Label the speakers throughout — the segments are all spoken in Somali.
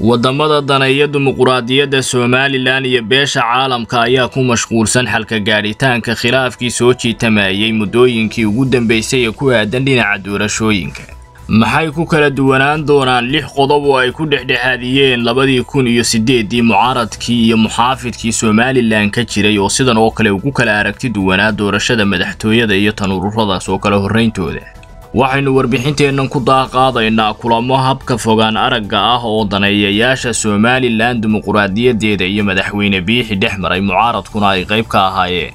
Speaker 1: waddamada daneeya dimuquraadiyadda somalilan iyo beesha caalamka ayaa ku mashquulsan xalka gaadhitaanka khilaafkii soo jiitamayay muddooyinkii ugu dambaysay ee ku aadan dhinaca doorashooyinka. Maxay ku kala duwanaan doonaan lix qodob oo ay ku dhexdhexaadiyeen labadii kun iyo siddeeddii mucaaradkii iyo muxaafidkii somalilan ka jiray oo sidan oo kale ugu kala aragti duwanaa doorashada madaxtooyada iyo tan ururadaas oo kale horrayntooda waxaynu warbixinteennan ku daaqaadaynaa kulamo habka fogaan aragga ah oo daneeyayaasha somalilan dimuquraadiyaddeeda iyo madaxweyne biixi dhex maray mucaaradkuna ay qayb ka ahaayeen.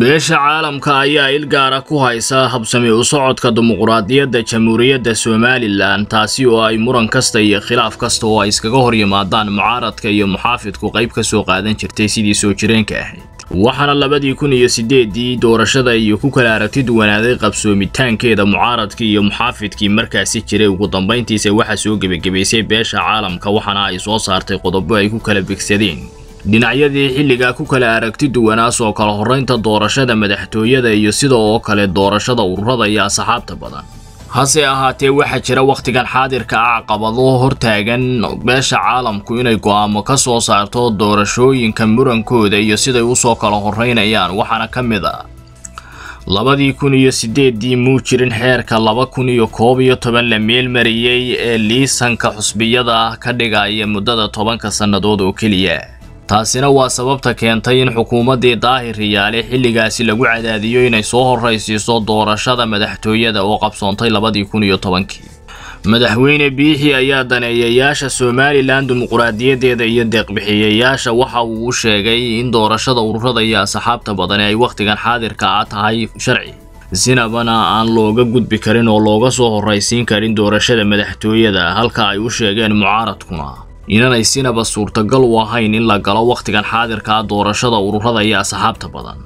Speaker 1: Beesha caalamka ayaa il gaara ku haysa habsami u socodka dimuquraadiyadda jamhuuriyadda somalilan taasi oo ay muran kasta iyo khilaaf kasta oo ay iskaga hor yimaadaan mucaaradka iyo muxaafidku qayb ka soo qaadan jirtay sidii soo jireenka ahayd waxaana labadii kun iyo siddeeddii doorashada iyo ku kala aragti duwanaaday qabsoomitaankeeda mucaaradkii iyo muxaafidkii markaasi jiray. Ugu dambayntiisa waxaa soo gebagabaysay beesha caalamka waxaana ay soo saartay qodobo ay ku kala begsadeen dhinacyadii xilligaa ku kala aragti duwanaas oo kala horraynta doorashada madaxtooyada iyo sida oo kale doorashada ururada iyo asxaabta badan hase ahaatee waxaa jira wakhtigan xaadirka ah caqabado hortaagan beesha caalamku inay go'aamo ka soo saarto doorashooyinka murankooda iyo siday u soo kala horraynayaan waxaana ka mid ah labadii kun iyo siddeeddii muu jirin xeerka laba kun iyo koob iyo toban la meelmariyey ee liisanka xusbiyada ka dhigaya muddada tobanka sannadood oo keliya taasina waa sababta keentay in xukuumaddii daahir riyaale xilligaasi lagu cadaadiyo inay soo horraysiiso doorashada madaxtooyada oo qabsoontay labadii kun iyo tobankii. Madaxweyne biixi ayaa daneeyayaasha somalilan dimuquraadiyaddeeda iyo deeqbixiyayaasha waxa uu u sheegay in doorashada ururada iyo asxaabta badani ay wakhtigan xaadirka ah tahay sharci. Sinabana aan looga gudbi karin oo looga soo horraysiin karin doorashada madaxtooyada halka ay u sheegeen mucaaradkuna inanay sinaba suurtagal u ahayn in la galo wakhtigan xaadirkaa doorashada ururada iyo asxaabta badan.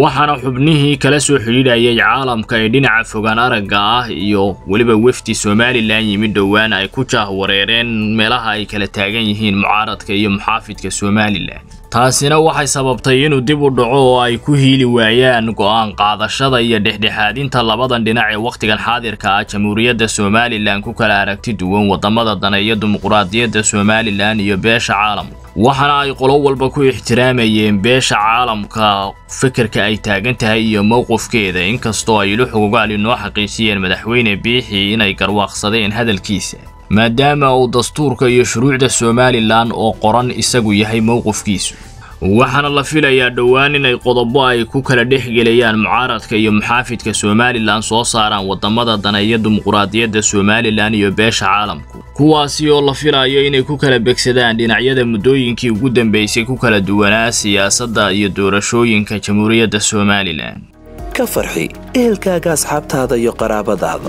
Speaker 1: Waxaana xubnihii kala soo xidhiidhayay caalamka ee dhinaca fogaan aragga ah iyo weliba wefdi somalilan yimid dhowaan ay ku jaahwareereen meelaha ay kala taagan yihiin mucaaradka iyo muxaafidka somalilan taasina waxay sababtay inuu dib u dhaco oo ay ku hiili waayaan go'aan qaadashada iyo dhexdhexaadinta labadan dhinac ee wakhtigan xaadirka ah jamhuuriyadda somalilan. Ku kala aragti duwan waddamada daneeya dimuquraadiyadda somalilan iyo beesha caalamka. Waxaana ay qolo walba ku ixtiraamayeen beesha caalamka fikirka ay taagan tahay iyo mowqifkeeda inkastoo ay ilo xogogaal inoo xaqiijiyeen madaxweyne biixi inay garwaaqsadeen hadalkiisa maadaama uu dastuurka iyo shuruucda somalilan oo qoran isagu yahay mowqifkiisu. Waxaana la filayaa dhowaan inay qodobo ay ku kala dhexgelayaan mucaaradka iyo muxaafidka somalilan soo saaraan waddamada daneeya dimuquraadiyadda somalilan iyo beesha caalamku. Kuwaasi oo la filayo inay ku kala begsadaan dhinacyada muddooyinkii ugu dambaysay ku kala duwanaa siyaasadda iyo doorashooyinka jamhuuriyadda somalilan.
Speaker 2: Ka farxi ehelkaaga asxaabtaada iyo qaraabadaada